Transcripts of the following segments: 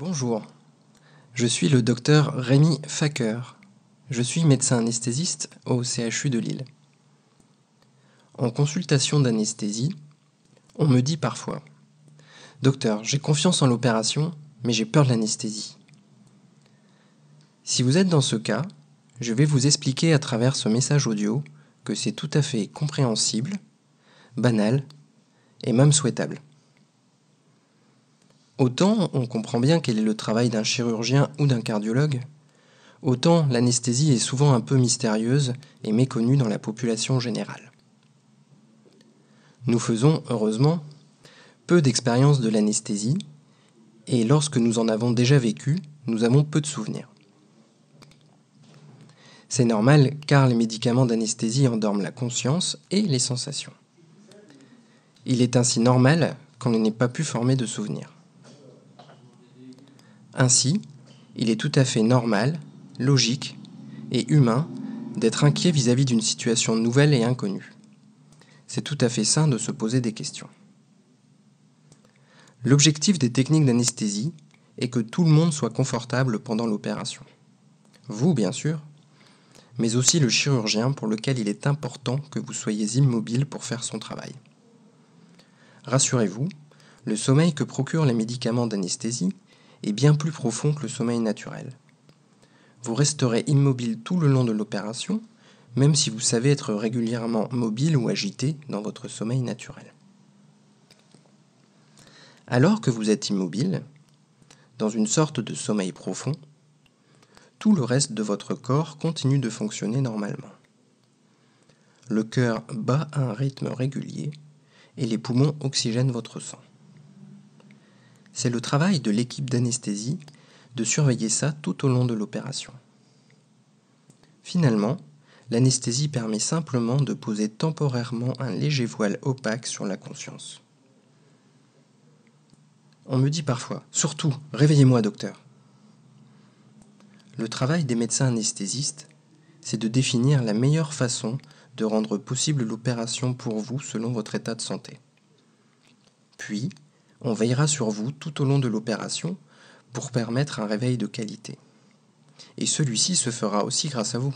Bonjour, je suis le docteur Rémi Facker. Je suis médecin anesthésiste au CHU de Lille. En consultation d'anesthésie, on me dit parfois Docteur, j'ai confiance en l'opération, mais j'ai peur de l'anesthésie. Si vous êtes dans ce cas, je vais vous expliquer à travers ce message audio que c'est tout à fait compréhensible, banal et même souhaitable. Autant on comprend bien quel est le travail d'un chirurgien ou d'un cardiologue, autant l'anesthésie est souvent un peu mystérieuse et méconnue dans la population générale. Nous faisons, heureusement, peu d'expérience de l'anesthésie, et lorsque nous en avons déjà vécu, nous avons peu de souvenirs. C'est normal car les médicaments d'anesthésie endorment la conscience et les sensations. Il est ainsi normal qu'on n'ait pas pu former de souvenirs. Ainsi, il est tout à fait normal, logique et humain d'être inquiet vis-à-vis d'une situation nouvelle et inconnue. C'est tout à fait sain de se poser des questions. L'objectif des techniques d'anesthésie est que tout le monde soit confortable pendant l'opération. Vous, bien sûr, mais aussi le chirurgien pour lequel il est important que vous soyez immobile pour faire son travail. Rassurez-vous, le sommeil que procurent les médicaments d'anesthésie est bien plus profond que le sommeil naturel. Vous resterez immobile tout le long de l'opération, même si vous savez être régulièrement mobile ou agité dans votre sommeil naturel. Alors que vous êtes immobile, dans une sorte de sommeil profond, tout le reste de votre corps continue de fonctionner normalement. Le cœur bat à un rythme régulier et les poumons oxygènent votre sang. C'est le travail de l'équipe d'anesthésie de surveiller ça tout au long de l'opération. Finalement, l'anesthésie permet simplement de poser temporairement un léger voile opaque sur la conscience. On me dit parfois, surtout, réveillez-moi docteur. Le travail des médecins anesthésistes, c'est de définir la meilleure façon de rendre possible l'opération pour vous selon votre état de santé. Puis, on veillera sur vous tout au long de l'opération pour permettre un réveil de qualité. Et celui-ci se fera aussi grâce à vous.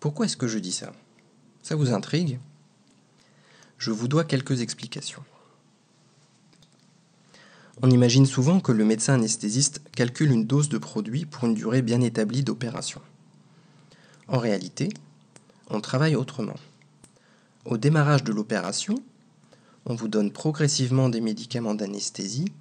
Pourquoi est-ce que je dis ça? Ça vous intrigue? Je vous dois quelques explications. On imagine souvent que le médecin anesthésiste calcule une dose de produit pour une durée bien établie d'opération. En réalité, on travaille autrement. Au démarrage de l'opération, on vous donne progressivement des médicaments d'anesthésie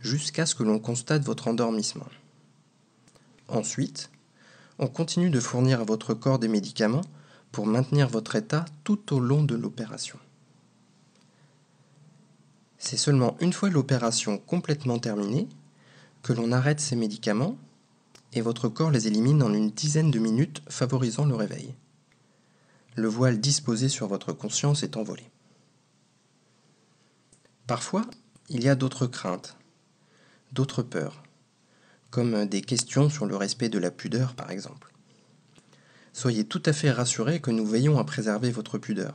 jusqu'à ce que l'on constate votre endormissement. Ensuite, on continue de fournir à votre corps des médicaments pour maintenir votre état tout au long de l'opération. C'est seulement une fois l'opération complètement terminée que l'on arrête ces médicaments et votre corps les élimine en une dizaine de minutes, favorisant le réveil. Le voile disposé sur votre conscience est envolé. Parfois, il y a d'autres craintes, d'autres peurs, comme des questions sur le respect de la pudeur par exemple. Soyez tout à fait rassurés que nous veillons à préserver votre pudeur.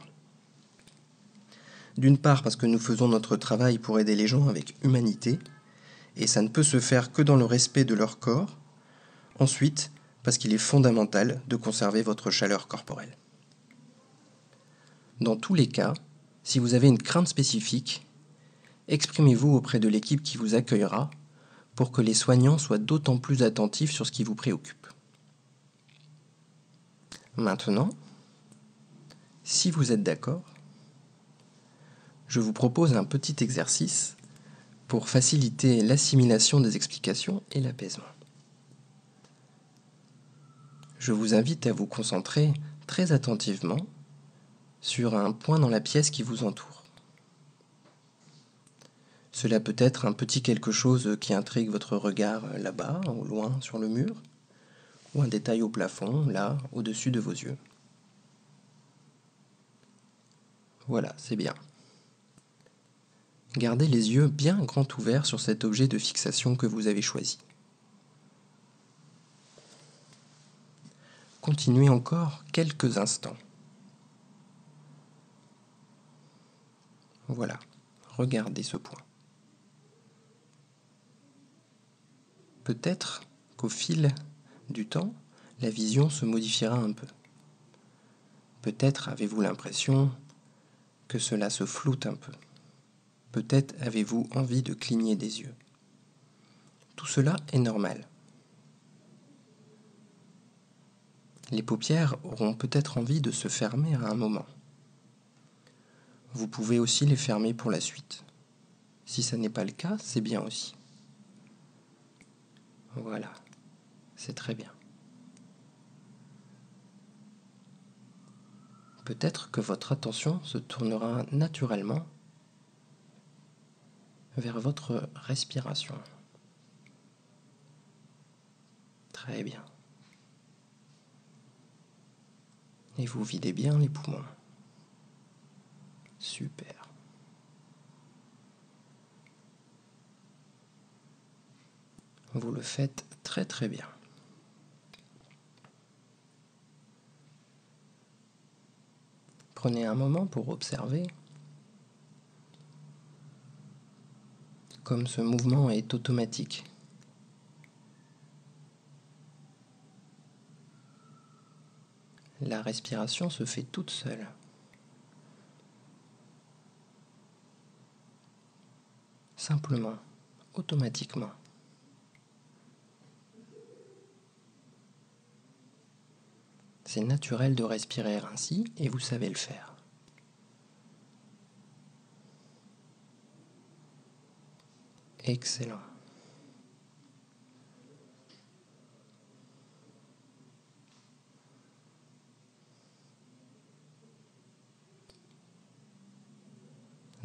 D'une part parce que nous faisons notre travail pour aider les gens avec humanité, et ça ne peut se faire que dans le respect de leur corps. Ensuite, parce qu'il est fondamental de conserver votre chaleur corporelle. Dans tous les cas, si vous avez une crainte spécifique, exprimez-vous auprès de l'équipe qui vous accueillera pour que les soignants soient d'autant plus attentifs sur ce qui vous préoccupe. Maintenant, si vous êtes d'accord, je vous propose un petit exercice pour faciliter l'assimilation des explications et l'apaisement. Je vous invite à vous concentrer très attentivement sur un point dans la pièce qui vous entoure. Cela peut être un petit quelque chose qui intrigue votre regard là-bas, au loin, sur le mur, ou un détail au plafond, là, au-dessus de vos yeux? Voilà, c'est bien. Gardez les yeux bien grands ouverts sur cet objet de fixation que vous avez choisi. Continuez encore quelques instants. Voilà, regardez ce point. Peut-être qu'au fil du temps, la vision se modifiera un peu. Peut-être avez-vous l'impression que cela se floute un peu. Peut-être avez-vous envie de cligner des yeux. Tout cela est normal. Les paupières auront peut-être envie de se fermer à un moment. Vous pouvez aussi les fermer pour la suite. Si ça n'est pas le cas, c'est bien aussi. Voilà, c'est très bien. Peut-être que votre attention se tournera naturellement vers votre respiration. Très bien. Et vous videz bien les poumons. Super. Vous le faites très très bien. Prenez un moment pour observer comme ce mouvement est automatique. La respiration se fait toute seule. Simplement, automatiquement. C'est naturel de respirer ainsi et vous savez le faire. Excellent.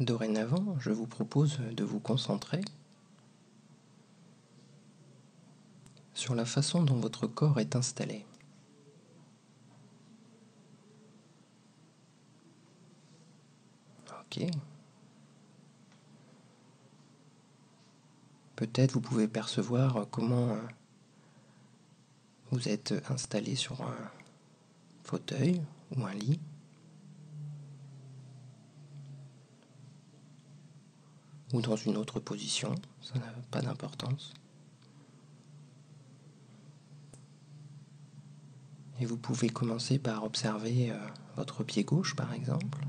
Dorénavant, je vous propose de vous concentrer sur la façon dont votre corps est installé. Peut-être vous pouvez percevoir comment vous êtes installé sur un fauteuil ou un lit. ou dans une autre position, ça n'a pas d'importance. Et vous pouvez commencer par observer euh, votre pied gauche par exemple.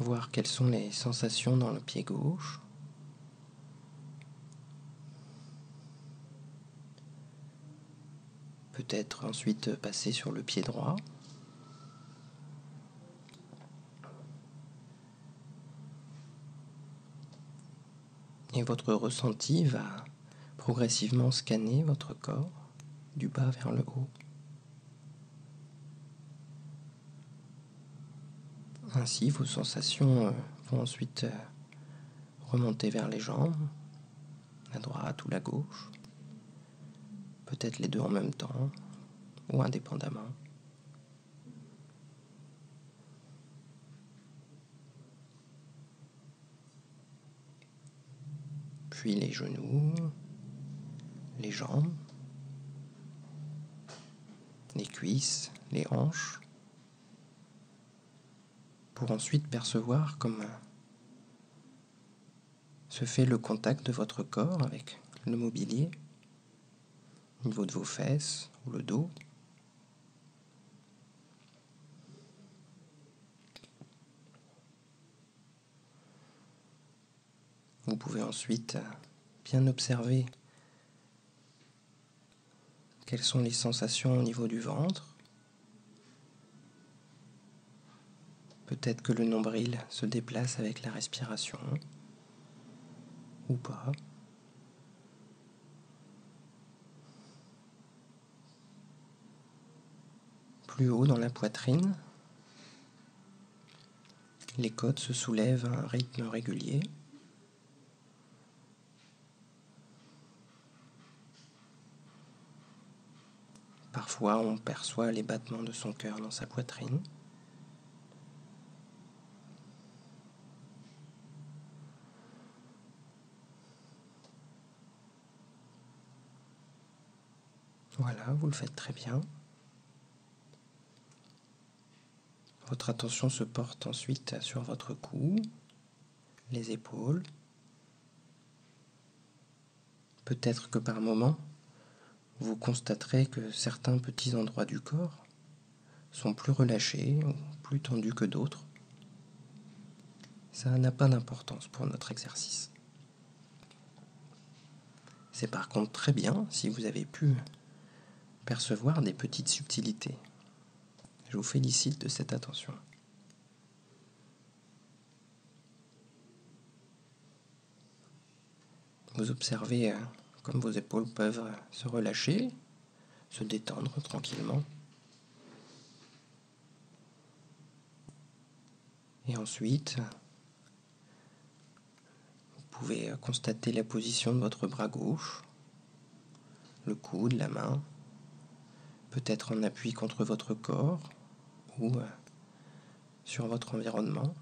Voir quelles sont les sensations dans le pied gauche. Peut-être ensuite passer sur le pied droit. Et votre ressenti va progressivement scanner votre corps du bas vers le haut. Ainsi, vos sensations euh, vont ensuite euh, remonter vers les jambes, la droite ou la gauche, peut-être les deux en même temps ou indépendamment. puis les genoux, les jambes, les cuisses, les hanches, pour ensuite percevoir comment se fait le contact de votre corps avec le mobilier, au niveau de vos fesses ou le dos. Vous pouvez ensuite euh, bien observer quelles sont les sensations au niveau du ventre. Peut-être que le nombril se déplace avec la respiration ou pas. Plus haut dans la poitrine, les côtes se soulèvent à un rythme régulier. Parfois, on perçoit les battements de son cœur dans sa poitrine. Voilà, vous le faites très bien. Votre attention se porte ensuite sur votre cou, les épaules, Peut-être que par moment, vous constaterez que certains petits endroits du corps sont plus relâchés ou plus tendus que d'autres. Ça n'a pas d'importance pour notre exercice. C'est par contre très bien si vous avez pu percevoir des petites subtilités. Je vous félicite de cette attention. Vous observez euh, comme vos épaules peuvent euh, se relâcher, se détendre tranquillement. Et ensuite, vous pouvez euh, constater la position de votre bras gauche, le coude, la main, peut-être en appui contre votre corps ou euh, sur votre environnement,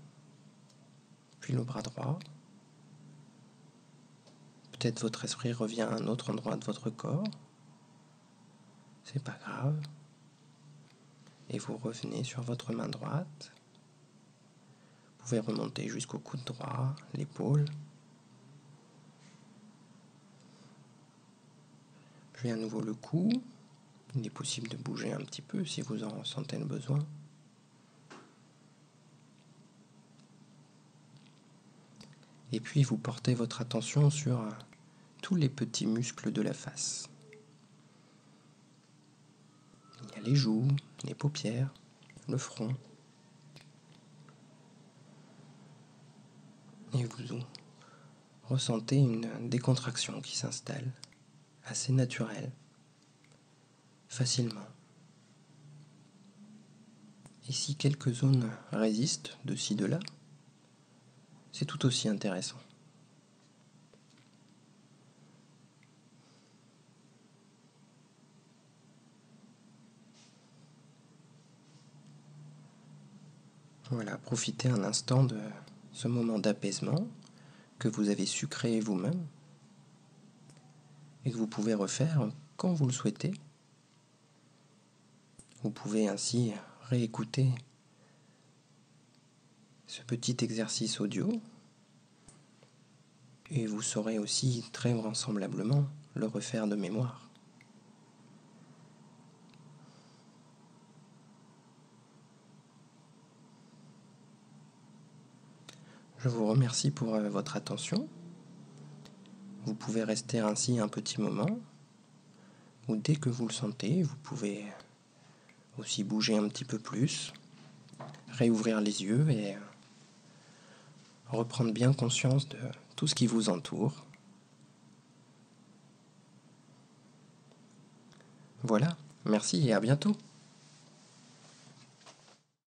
puis le bras droit. Peut-être votre esprit revient à un autre endroit de votre corps. C'est pas grave. Et vous revenez sur votre main droite. Vous pouvez remonter jusqu'au coude droit, l'épaule. Puis à nouveau le cou. Il est possible de bouger un petit peu si vous en ressentez le besoin. Et puis vous portez votre attention sur tous les petits muscles de la face. Il y a les joues, les paupières, le front. Et vous ressentez une décontraction qui s'installe, assez naturelle, facilement. Et si quelques zones résistent de ci, de là, c'est tout aussi intéressant. Voilà, profitez un instant de ce moment d'apaisement que vous avez su créer vous-même et que vous pouvez refaire quand vous le souhaitez. Vous pouvez ainsi réécouter ce petit exercice audio et vous saurez aussi très vraisemblablement le refaire de mémoire. Je vous remercie pour euh, votre attention. Vous pouvez rester ainsi un petit moment, ou dès que vous le sentez, vous pouvez aussi bouger un petit peu plus, réouvrir les yeux et reprendre bien conscience de tout ce qui vous entoure. Voilà, merci et à bientôt.